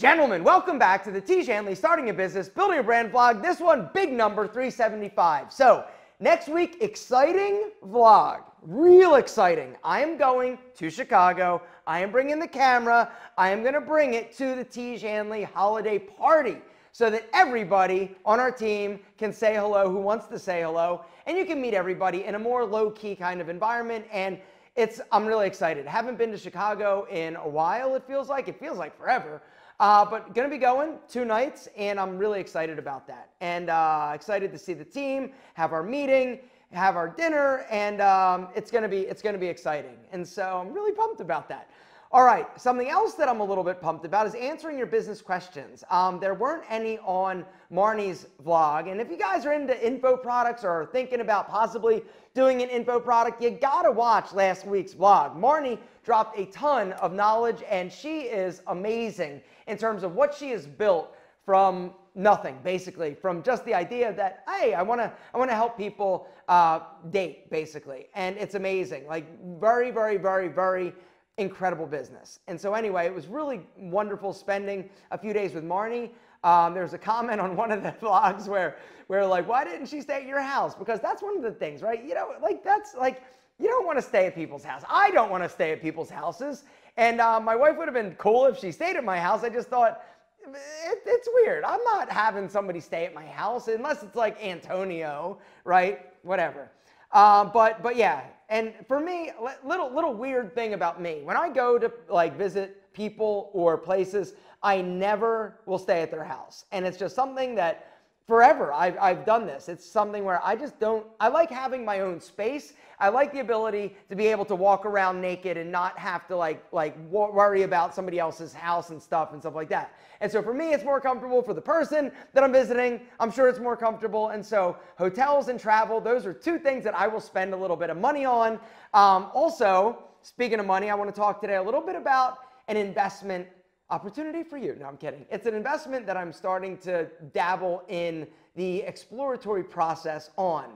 Gentlemen, welcome back to the Tiege Hanley Starting a Business, Building a Brand vlog. This one, big number 375. So, next week, exciting vlog. Real exciting. I am going to Chicago. I am bringing the camera. I am going to bring it to the Tiege Hanley holiday party so that everybody on our team can say hello who wants to say hello. And you can meet everybody in a more low key kind of environment. And it's, I'm really excited. Haven't been to Chicago in a while, it feels like. It feels like forever. Uh, but going to be going two nights, and I'm really excited about that. And uh, excited to see the team, have our meeting, have our dinner, and um, it's going to be it's going to be exciting. And so I'm really pumped about that. All right, something else that I'm a little bit pumped about is answering your business questions. Um, there weren't any on Marnie's vlog, and if you guys are into info products or thinking about possibly doing an info product, you gotta watch last week's vlog. Marnie dropped a ton of knowledge, and she is amazing in terms of what she has built from nothing, basically, from just the idea that hey, I want to I want to help people uh, date, basically, and it's amazing. Like very, very, very, very incredible business. And so anyway, it was really wonderful spending a few days with Marnie. Um, there's a comment on one of the vlogs where where like, why didn't she stay at your house? Because that's one of the things, right? You know, like that's like you don't want to stay at people's house. I don't want to stay at people's houses. And uh, my wife would have been cool if she stayed at my house. I just thought it, it's weird. I'm not having somebody stay at my house unless it's like Antonio, right? Whatever. Uh, but but yeah, and for me, little little weird thing about me when I go to like visit people or places, I never will stay at their house, and it's just something that forever I've, I've done this. It's something where I just don't, I like having my own space. I like the ability to be able to walk around naked and not have to like, like worry about somebody else's house and stuff and stuff like that. And so for me, it's more comfortable for the person that I'm visiting. I'm sure it's more comfortable. And so hotels and travel, those are two things that I will spend a little bit of money on. Um, also, speaking of money, I want to talk today a little bit about an investment opportunity for you. No, I'm kidding. It's an investment that I'm starting to dabble in the exploratory process on.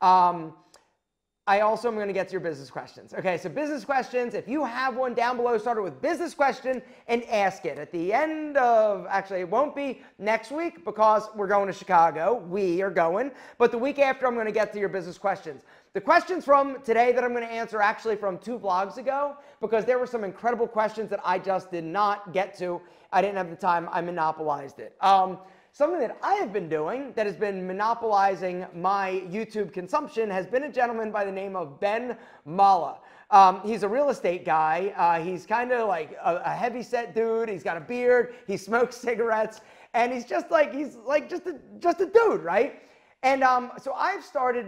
Um, I also am going to get to your business questions. Okay, so business questions, if you have one down below, start it with business question and ask it. At the end of, actually, it won't be next week because we're going to Chicago. We are going. But the week after, I'm going to get to your business questions. The questions from today that I'm going to answer actually from two vlogs ago because there were some incredible questions that I just did not get to. I didn't have the time. I monopolized it. Um, something that I have been doing that has been monopolizing my YouTube consumption has been a gentleman by the name of Ben Mallah. Um, he's a real estate guy. Uh, he's kind of like a, a heavy set dude. He's got a beard. He smokes cigarettes, and he's just like he's like just a just a dude, right? And um, so I've started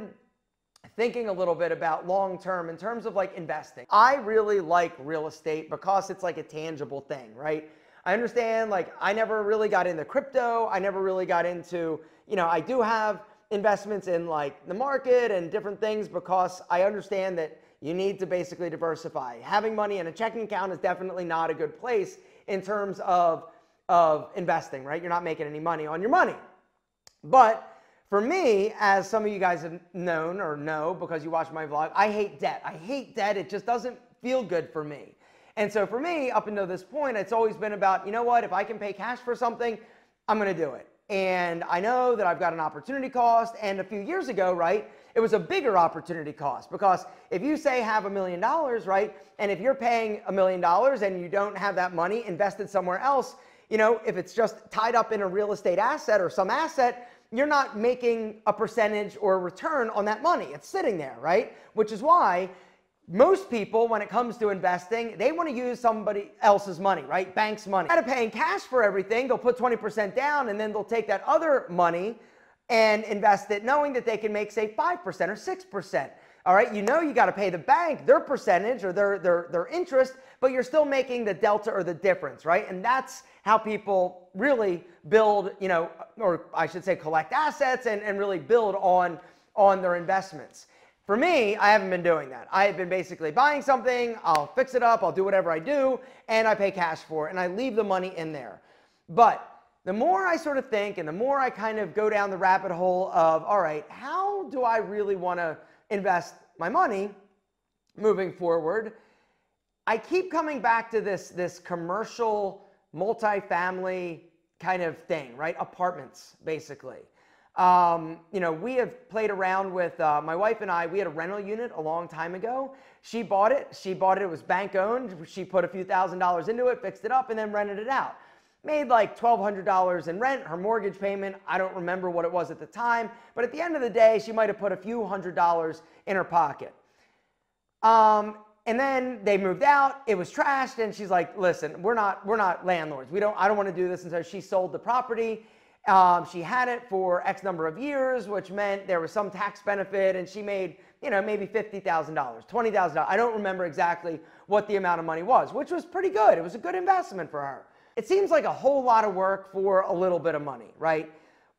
thinking a little bit about long term in terms of like investing. I really like real estate because it's like a tangible thing, right? I understand like I never really got into crypto. I never really got into, you know, I do have investments in like the market and different things because I understand that you need to basically diversify. Having money in a checking account is definitely not a good place in terms of of investing, right? You're not making any money on your money. But for me, as some of you guys have known or know because you watch my vlog, I hate debt. I hate debt. It just doesn't feel good for me. And so for me, up until this point, it's always been about, you know what, if I can pay cash for something, I'm going to do it. And I know that I've got an opportunity cost. And a few years ago, right, it was a bigger opportunity cost because if you say have a million dollars, right, and if you're paying a million dollars and you don't have that money invested somewhere else, you know, if it's just tied up in a real estate asset or some asset, you're not making a percentage or a return on that money. It's sitting there, right? Which is why most people, when it comes to investing, they want to use somebody else's money, right? Bank's money. Instead of paying cash for everything, they'll put 20% down and then they'll take that other money and invest it knowing that they can make, say, 5% or 6%. All right, you know you got to pay the bank their percentage or their, their, their interest, but you're still making the delta or the difference, right? And that's how people really build, you know, or I should say collect assets and, and really build on, on their investments. For me, I haven't been doing that. I have been basically buying something, I'll fix it up, I'll do whatever I do, and I pay cash for it, and I leave the money in there. But the more I sort of think and the more I kind of go down the rabbit hole of, all right, how do I really want to invest my money moving forward, I keep coming back to this, this commercial multifamily kind of thing, right? Apartments, basically. Um, you know, we have played around with uh, my wife and I. We had a rental unit a long time ago. She bought it. She bought it. It was bank owned. She put a few thousand dollars into it, fixed it up, and then rented it out. Made like $1,200 in rent. Her mortgage payment, I don't remember what it was at the time, but at the end of the day, she might have put a few hundred dollars in her pocket. Um, and then they moved out. It was trashed, and she's like, "Listen, we're not we're not landlords. We don't. I don't want to do this." And so she sold the property. Um, she had it for X number of years, which meant there was some tax benefit, and she made you know maybe fifty thousand dollars, twenty thousand dollars. I don't remember exactly what the amount of money was, which was pretty good. It was a good investment for her. It seems like a whole lot of work for a little bit of money, right?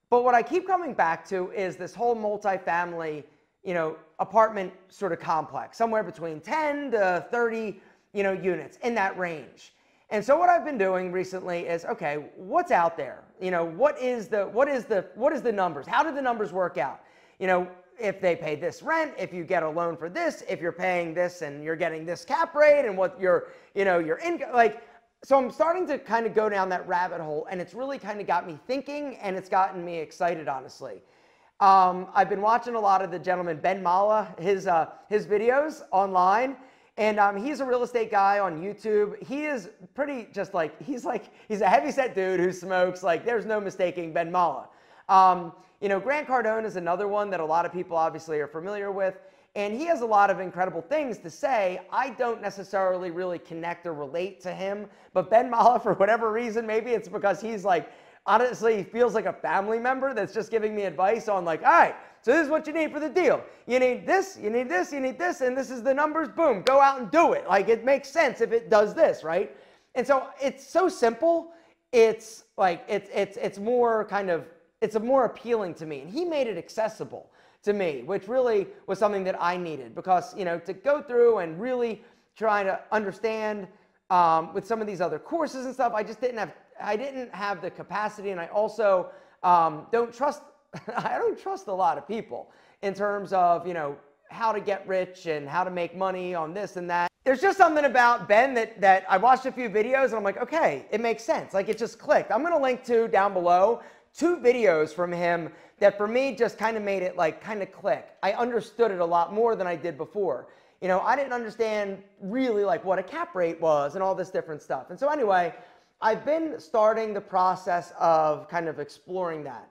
But what I keep coming back to is this whole multifamily you know, apartment sort of complex, somewhere between 10 to 30, you know, units in that range. And so what I've been doing recently is, okay, what's out there? You know, what is the what is the what is the numbers? How do the numbers work out? You know, if they pay this rent, if you get a loan for this, if you're paying this and you're getting this cap rate and what your, you know, your income like so I'm starting to kind of go down that rabbit hole and it's really kind of got me thinking and it's gotten me excited honestly. Um, I've been watching a lot of the gentleman Ben Mallah, his uh, his videos online, and um, he's a real estate guy on YouTube. He is pretty just like he's like he's a heavy set dude who smokes. Like there's no mistaking Ben Mallah. Um, you know, Grant Cardone is another one that a lot of people obviously are familiar with. And he has a lot of incredible things to say. I don't necessarily really connect or relate to him, but Ben Mallah, for whatever reason, maybe it's because he's like honestly feels like a family member that's just giving me advice on like, all right, so this is what you need for the deal. You need this, you need this, you need this, and this is the numbers. Boom, go out and do it. Like it makes sense if it does this, right? And so it's so simple. It's like it's it's it's more kind of it's more appealing to me. And he made it accessible to me, which really was something that I needed because you know to go through and really try to understand um, with some of these other courses and stuff, I just didn't have I didn't have the capacity, and I also um, don't trust. I don't trust a lot of people in terms of you know how to get rich and how to make money on this and that. There's just something about Ben that that I watched a few videos and I'm like, okay, it makes sense. Like it just clicked. I'm gonna link to down below two videos from him that for me just kind of made it like kind of click. I understood it a lot more than I did before. You know, I didn't understand really like what a cap rate was and all this different stuff. And so anyway, I've been starting the process of kind of exploring that.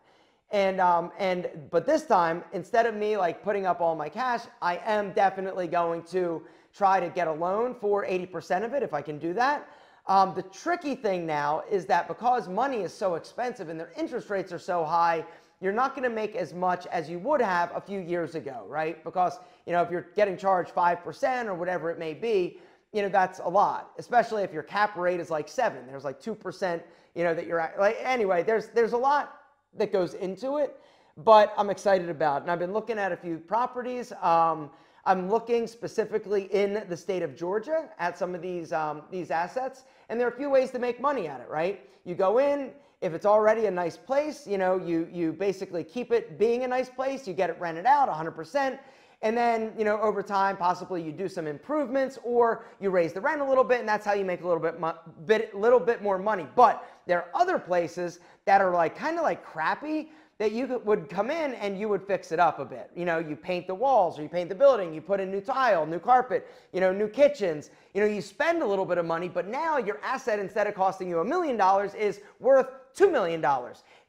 And um, and but this time, instead of me like putting up all my cash, I am definitely going to try to get a loan for 80% of it if I can do that. Um, the tricky thing now is that because money is so expensive and their interest rates are so high, you're not going to make as much as you would have a few years ago, right? Because you know if you're getting charged five percent or whatever it may be, you know, that's a lot, especially if your cap rate is like seven. There's like 2%, you know, that you're at. Like, anyway, there's, there's a lot that goes into it, but I'm excited about it. And I've been looking at a few properties. Um, I'm looking specifically in the state of Georgia at some of these, um, these assets. And there are a few ways to make money at it, right? You go in, if it's already a nice place, you know, you, you basically keep it being a nice place, you get it rented out 100%. And then, you know, over time, possibly you do some improvements or you raise the rent a little bit, and that's how you make a little bit, bit, little bit more money. But there are other places that are like kind of like crappy that you would come in and you would fix it up a bit. You know, you paint the walls or you paint the building, you put in new tile, new carpet, you know, new kitchens. You know, you spend a little bit of money, but now your asset, instead of costing you a million dollars, is worth $2 million.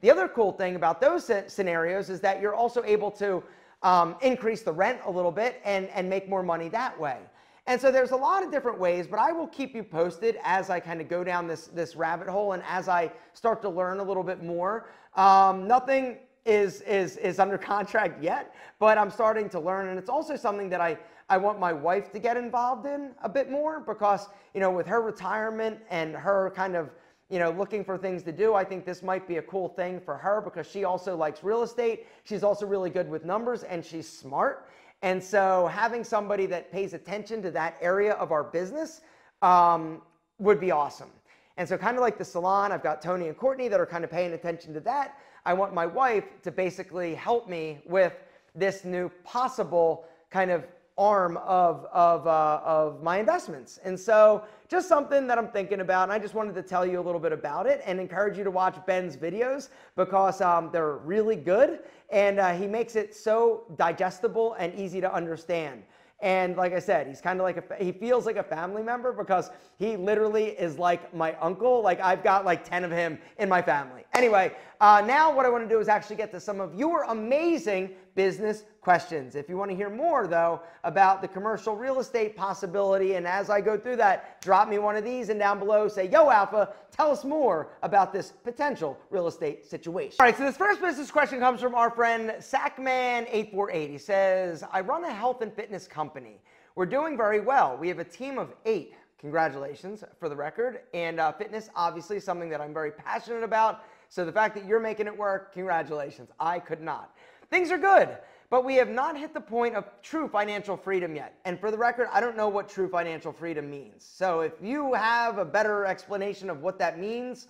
The other cool thing about those scenarios is that you're also able to um, increase the rent a little bit and, and make more money that way. And so there's a lot of different ways, but I will keep you posted as I kind of go down this, this rabbit hole and as I start to learn a little bit more. Um, nothing is, is, is under contract yet, but I'm starting to learn. And it's also something that I, I want my wife to get involved in a bit more because, you know, with her retirement and her kind of you know, looking for things to do, I think this might be a cool thing for her because she also likes real estate. She's also really good with numbers and she's smart. And so having somebody that pays attention to that area of our business um, would be awesome. And so kind of like the salon, I've got Tony and Courtney that are kind of paying attention to that. I want my wife to basically help me with this new possible kind of arm of, of, uh, of my investments. And so just something that I'm thinking about. And I just wanted to tell you a little bit about it and encourage you to watch Ben's videos because um, they're really good. And uh, he makes it so digestible and easy to understand. And like I said, he's kind of like a, he feels like a family member because he literally is like my uncle. Like I've got like 10 of him in my family. Anyway, uh, now what I want to do is actually get to some of your amazing business questions. If you want to hear more though about the commercial real estate possibility, and as I go through that, drop me one of these and down below say, yo Alpha, tell us more about this potential real estate situation. All right, so this first business question comes from our friend Sackman848. He says, I run a health and fitness company. We're doing very well. We have a team of eight. Congratulations for the record. And uh, fitness, obviously, something that I'm very passionate about. So the fact that you're making it work, congratulations. I could not. Things are good, but we have not hit the point of true financial freedom yet. And for the record, I don't know what true financial freedom means. So if you have a better explanation of what that means,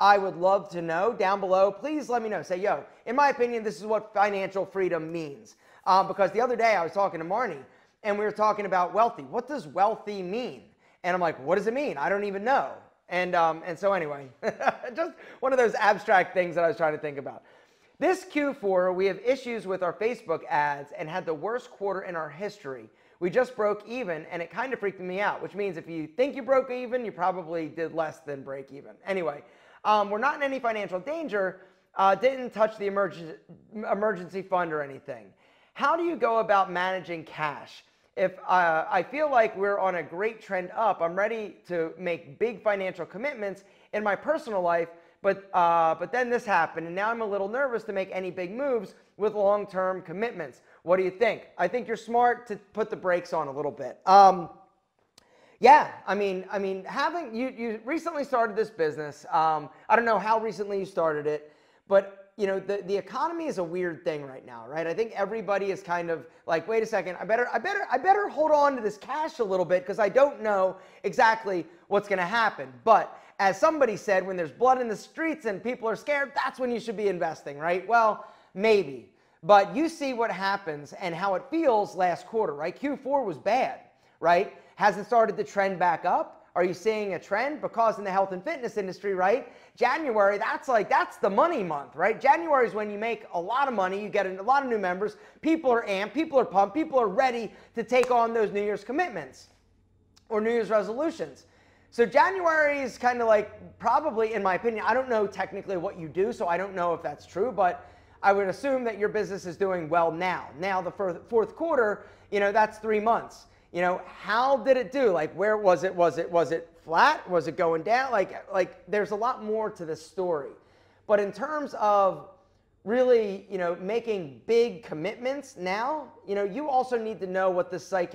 I would love to know down below. Please let me know. Say, yo, in my opinion, this is what financial freedom means. Um, because the other day I was talking to Marnie and we were talking about wealthy. What does wealthy mean? And I'm like, what does it mean? I don't even know. And, um, and so anyway, just one of those abstract things that I was trying to think about. This Q4, we have issues with our Facebook ads and had the worst quarter in our history. We just broke even and it kind of freaked me out, which means if you think you broke even, you probably did less than break even. Anyway, um, we're not in any financial danger, uh, didn't touch the emergency, emergency fund or anything. How do you go about managing cash? If uh, I feel like we're on a great trend up, I'm ready to make big financial commitments in my personal life, but, uh, but then this happened, and now I'm a little nervous to make any big moves with long term commitments. What do you think? I think you're smart to put the brakes on a little bit. Um, yeah, I mean, I mean, having you you recently started this business. Um, I don't know how recently you started it, but you know the, the economy is a weird thing right now, right? I think everybody is kind of like, wait a second, I better I better I better hold on to this cash a little bit because I don't know exactly what's going to happen. But as somebody said, when there's blood in the streets and people are scared, that's when you should be investing, right? Well, maybe. But you see what happens and how it feels last quarter, right? Q4 was bad, right? Hasn't started to trend back up? Are you seeing a trend? Because in the health and fitness industry, right? January, that's like, that's the money month, right? January is when you make a lot of money, you get a lot of new members, people are amped, people are pumped, people are ready to take on those New Year's commitments or New Year's resolutions. So January is kind of like probably, in my opinion, I don't know technically what you do, so I don't know if that's true, but I would assume that your business is doing well now. Now the fourth quarter, you know, that's three months. You know, how did it do? Like, where was it? Was it was it flat? Was it going down? Like, like there's a lot more to this story. But in terms of really, you know, making big commitments now, you know, you also need to know what the psych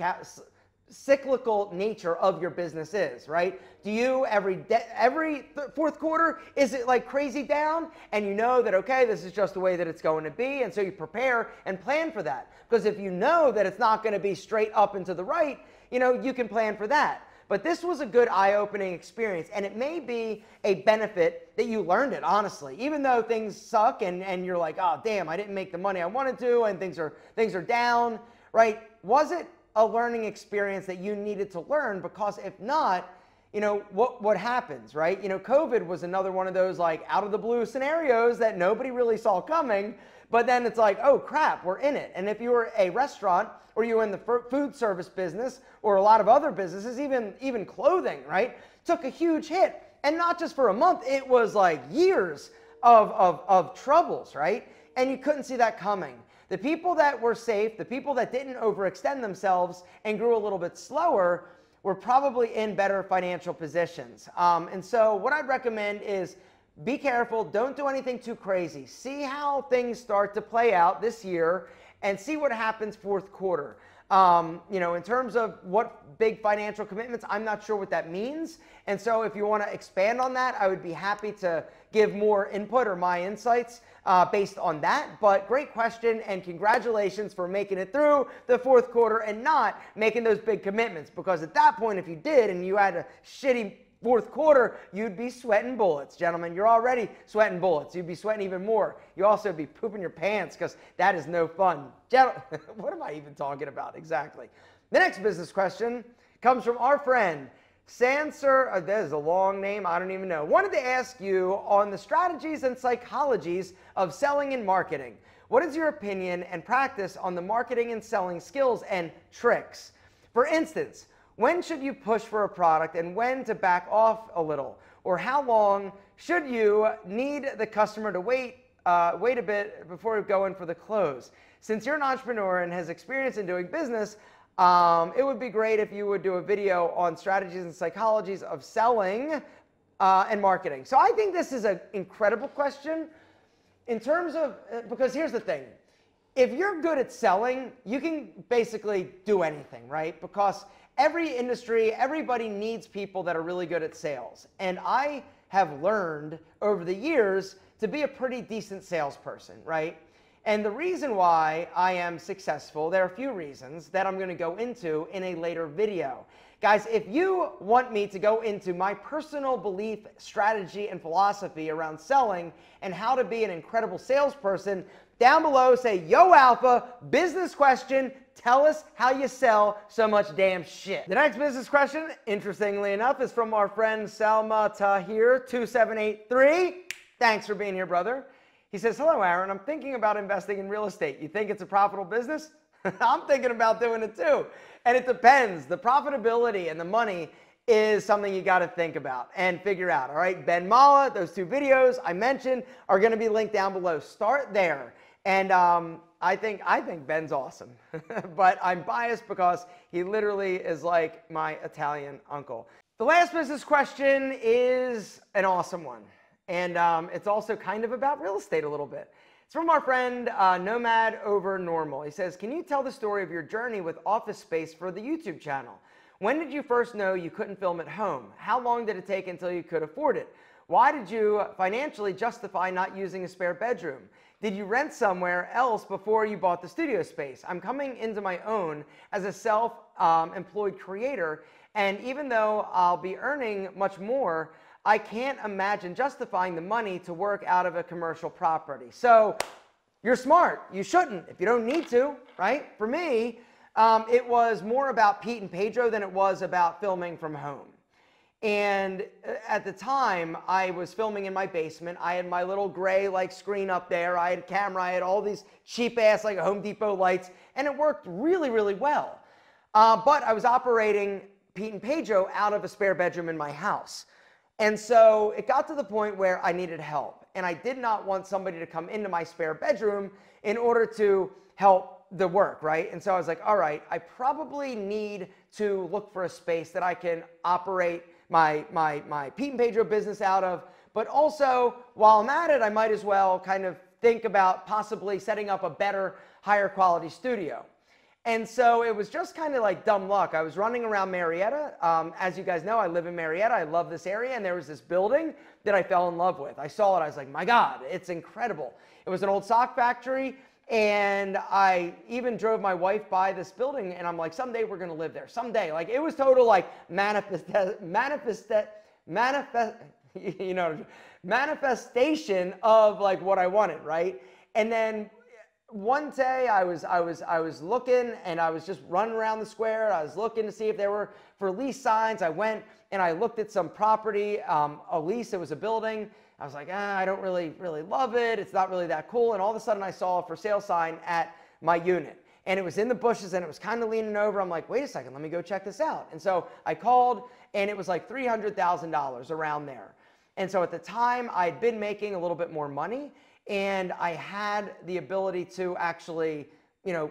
cyclical nature of your business is, right? Do you every de- every th- fourth quarter is it like crazy down and you know that okay, this is just the way that it's going to be and so you prepare and plan for that. Because if you know that it's not going to be straight up and to the right, you know, you can plan for that. But this was a good eye-opening experience and it may be a benefit that you learned it, honestly. Even though things suck and and you're like, "Oh, damn, I didn't make the money I wanted to and things are things are down." Right? Was it a learning experience that you needed to learn because if not, you know, what, what happens, right? You know, COVID was another one of those like out of the blue scenarios that nobody really saw coming. But then it's like, oh crap, we're in it. And if you were a restaurant or you were in the food service business or a lot of other businesses, even, even clothing, right, took a huge hit. And not just for a month, it was like years of, of, of troubles, right? And you couldn't see that coming. The people that were safe, the people that didn't overextend themselves and grew a little bit slower, were probably in better financial positions. Um, and so, what I'd recommend is be careful, don't do anything too crazy. See how things start to play out this year and see what happens fourth quarter. Um, you know, in terms of what big financial commitments, I'm not sure what that means. And so, if you want to expand on that, I would be happy to give more input or my insights uh, based on that. But great question, and congratulations for making it through the fourth quarter and not making those big commitments. Because at that point, if you did and you had a shitty fourth quarter, you'd be sweating bullets, gentlemen. You're already sweating bullets. You'd be sweating even more. You also be pooping your pants because that is no fun. what am I even talking about exactly? The next business question comes from our friend Sanser. Uh, that is a long name. I don't even know. Wanted to ask you on the strategies and psychologies of selling and marketing. What is your opinion and practice on the marketing and selling skills and tricks? For instance, when should you push for a product and when to back off a little? Or how long should you need the customer to wait, uh, wait a bit before going for the close? Since you're an entrepreneur and has experience in doing business, um, it would be great if you would do a video on strategies and psychologies of selling uh, and marketing. So I think this is an incredible question in terms of, uh, because here's the thing. If you're good at selling, you can basically do anything, right? Because every industry, everybody needs people that are really good at sales. And I have learned over the years to be a pretty decent salesperson, right? And the reason why I am successful, there are a few reasons that I'm going to go into in a later video. Guys, if you want me to go into my personal belief, strategy, and philosophy around selling and how to be an incredible salesperson, down below say, Yo Alpha, business question, tell us how you sell so much damn shit. The next business question, interestingly enough, is from our friend Salma Tahir 2783. Thanks for being here, brother. He says, Hello, Aaron. I'm thinking about investing in real estate. You think it's a profitable business? I'm thinking about doing it too. And it depends. The profitability and the money is something you got to think about and figure out. All right, Ben Mallah, those two videos I mentioned are going to be linked down below. Start there. And um, I think I think Ben's awesome, but I'm biased because he literally is like my Italian uncle. The last business question is an awesome one, and um, it's also kind of about real estate a little bit. It's from our friend uh, Nomad Over Normal. He says, Can you tell the story of your journey with office space for the YouTube channel? When did you first know you couldn't film at home? How long did it take until you could afford it? Why did you financially justify not using a spare bedroom? Did you rent somewhere else before you bought the studio space? I'm coming into my own as a self um, employed creator, and even though I'll be earning much more, I can't imagine justifying the money to work out of a commercial property. So you're smart. You shouldn't if you don't need to, right? For me, um, it was more about Pete and Pedro than it was about filming from home. And uh, at the time, I was filming in my basement. I had my little gray like screen up there. I had a camera. I had all these cheap ass like Home Depot lights, and it worked really, really well. Uh, but I was operating Pete and Pedro out of a spare bedroom in my house. And so it got to the point where I needed help. And I did not want somebody to come into my spare bedroom in order to help the work, right? And so I was like, all right, I probably need to look for a space that I can operate my, my, my Pete and Pedro business out of. But also, while I'm at it, I might as well kind of think about possibly setting up a better, higher quality studio. And so it was just kind of like dumb luck. I was running around Marietta. Um, as you guys know, I live in Marietta. I love this area. And there was this building that I fell in love with. I saw it. I was like, my God, it's incredible. It was an old sock factory. And I even drove my wife by this building. And I'm like, someday we're going to live there. Someday. Like it was total like manifest, manifest, manifest, you know, manifestation of like what I wanted, right? And then one day I was I was I was looking and I was just running around the square. I was looking to see if there were for lease signs. I went and I looked at some property, um, a lease. It was a building. I was like, ah, I don't really really love it. It's not really that cool. And all of a sudden, I saw a for sale sign at my unit, and it was in the bushes and it was kind of leaning over. I'm like, wait a second, let me go check this out. And so I called, and it was like three hundred thousand dollars around there. And so at the time, I'd been making a little bit more money and I had the ability to actually, you know,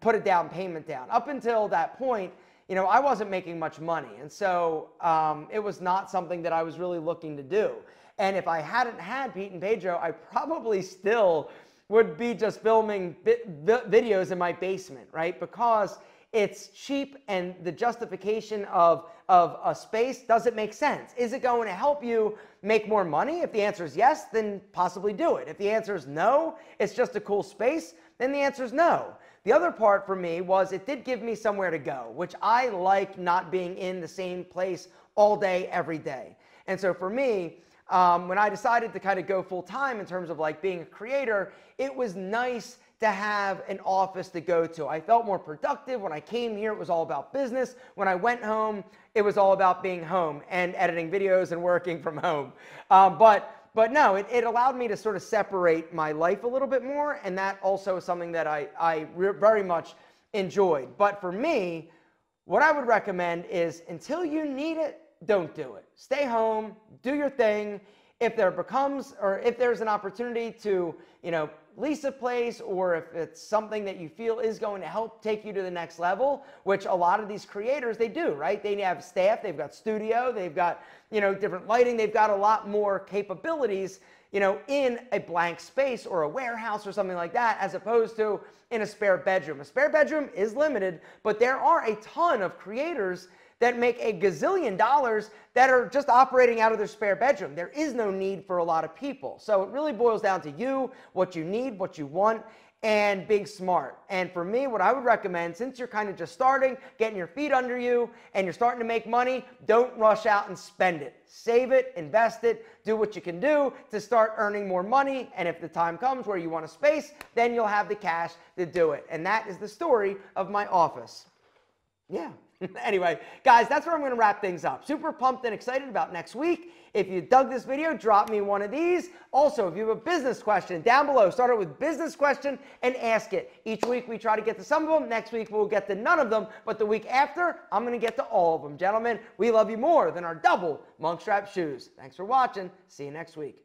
put a down payment down. Up until that point, you know, I wasn't making much money, and so um, it was not something that I was really looking to do. And if I hadn't had Pete and Pedro, I probably still would be just filming videos in my basement, right? Because it's cheap and the justification of, of a space doesn't make sense. Is it going to help you make more money? If the answer is yes, then possibly do it. If the answer is no, it's just a cool space, then the answer is no. The other part for me was it did give me somewhere to go, which I like not being in the same place all day, every day. And so for me, um, when I decided to kind of go full time in terms of like being a creator, it was nice to have an office to go to. I felt more productive. When I came here, it was all about business. When I went home, it was all about being home and editing videos and working from home. Um, but but no, it, it allowed me to sort of separate my life a little bit more, and that also is something that I, I very much enjoyed. But for me, what I would recommend is until you need it, don't do it. Stay home, do your thing. If there becomes or if there's an opportunity to, you know, lease a place or if it's something that you feel is going to help take you to the next level, which a lot of these creators they do, right? They have staff, they've got studio, they've got, you know, different lighting, they've got a lot more capabilities, you know, in a blank space or a warehouse or something like that as opposed to in a spare bedroom. A spare bedroom is limited, but there are a ton of creators that make a gazillion dollars that are just operating out of their spare bedroom. There is no need for a lot of people. So it really boils down to you, what you need, what you want, and being smart. And for me, what I would recommend, since you're kind of just starting, getting your feet under you, and you're starting to make money, don't rush out and spend it. Save it, invest it, do what you can do to start earning more money. And if the time comes where you want a space, then you'll have the cash to do it. And that is the story of my office. Yeah. anyway, guys, that's where I'm going to wrap things up. Super pumped and excited about next week. If you dug this video, drop me one of these. Also, if you have a business question down below, start it with business question and ask it. Each week we try to get to some of them. Next week we'll get to none of them. But the week after, I'm going to get to all of them. Gentlemen, we love you more than our double monk strap shoes. Thanks for watching. See you next week.